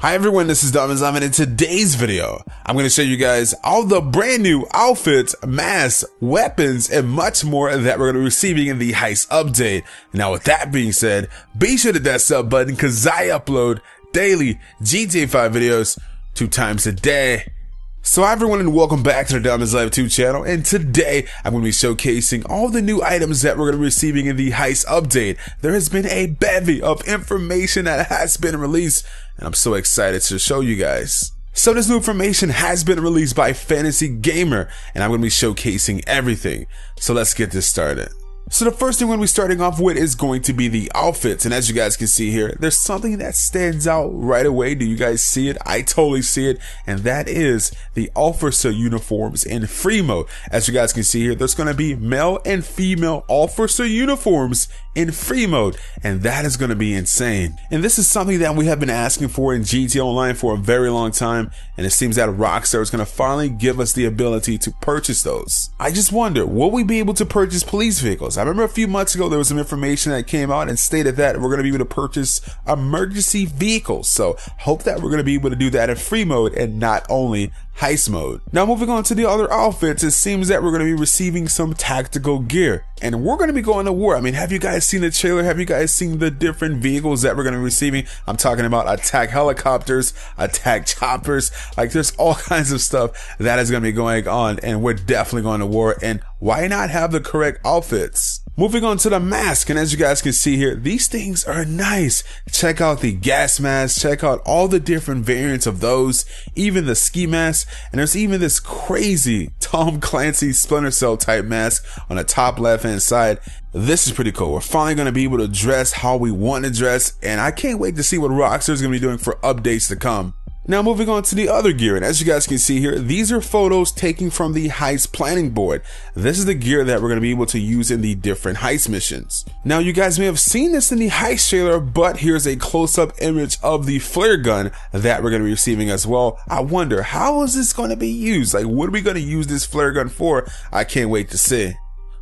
Hi everyone, this is DomIsLive and in today's video, I'm going to show you guys all the brand new outfits, masks, weapons, and much more that we're going to be receiving in the Heist update. Now with that being said, be sure to hit that sub button because I upload daily GTA 5 videos two times a day. So hi everyone and welcome back to the DomIsLive 2 channel and today I'm going to be showcasing all the new items that we're going to be receiving in the Heist update. There has been a bevy of information that has been released and I'm so excited to show you guys. So this new information has been released by Fantasy Gamer and I'm going to be showcasing everything. So let's get this started. So the first thing we're going to be starting off with is going to be the outfits. And as you guys can see here, there's something that stands out right away. Do you guys see it? I totally see it. And that is the officer uniforms in free mode. As you guys can see here, there's going to be male and female officer uniforms in free mode. And that is going to be insane. And this is something that we have been asking for in GTA Online for a very long time. And it seems that Rockstar is going to finally give us the ability to purchase those. I just wonder, will we be able to purchase police vehicles? I remember a few months ago there was some information that came out and stated that we're going to be able to purchase emergency vehicles. So hope that we're going to be able to do that in free mode and not only heist mode. Now moving on to the other outfits, it seems that we're going to be receiving some tactical gear and we're going to be going to war. I mean, have you guys seen the trailer? Have you guys seen the different vehicles that we're going to be receiving? I'm talking about attack helicopters, attack choppers. Like there's all kinds of stuff that is going to be going on and we're definitely going to war. And why not have the correct outfits? Moving on to the mask, and as you guys can see here, these things are nice. Check out the gas mask, check out all the different variants of those, even the ski mask, and there's even this crazy Tom Clancy Splinter Cell type mask on the top left hand side. This is pretty cool. We're finally going to be able to dress how we want to dress, and I can't wait to see what Rockstar is going to be doing for updates to come. Now moving on to the other gear, and as you guys can see here, these are photos taken from the heist planning board. This is the gear that we're going to be able to use in the different heist missions. Now you guys may have seen this in the heist trailer, but here's a close-up image of the flare gun that we're going to be receiving as well. I wonder, how is this going to be used? Like, what are we going to use this flare gun for? I can't wait to see.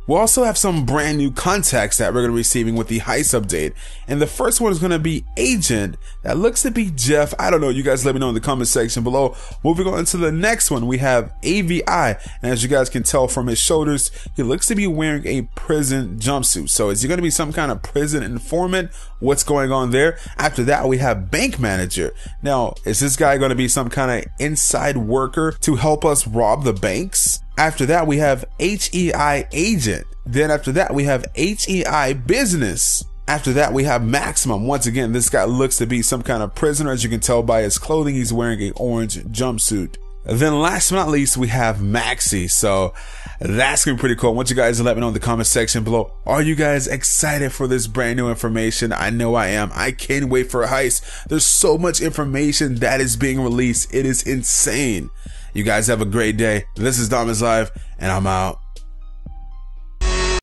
We'll also have some brand new contacts that we're going to be receiving with the heist update. And the first one is going to be Agent. That looks to be Jeff. I don't know. You guys let me know in the comment section below. Moving on to the next one, we have AVI. And as you guys can tell from his shoulders, he looks to be wearing a prison jumpsuit. So is he going to be some kind of prison informant? What's going on there? After that, we have Bank Manager. Now, is this guy going to be some kind of inside worker to help us rob the banks? After that, we have HEI agent. Then after that, we have HEI business. After that, we have Maximum. Once again, this guy looks to be some kind of prisoner. As you can tell by his clothing, he's wearing a orange jumpsuit. Then last but not least, we have Maxi. So that's gonna be pretty cool. I want you guys to let me know in the comment section below. Are you guys excited for this brand new information? I know I am. I can't wait for a heist. There's so much information that is being released. It is insane. You guys have a great day. This is DomIsLive, and I'm out.